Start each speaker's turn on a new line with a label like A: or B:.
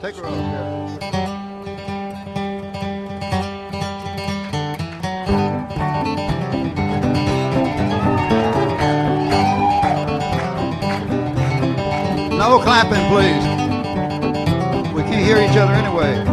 A: Take her off. here. No clapping, please. We can't hear each other anyway.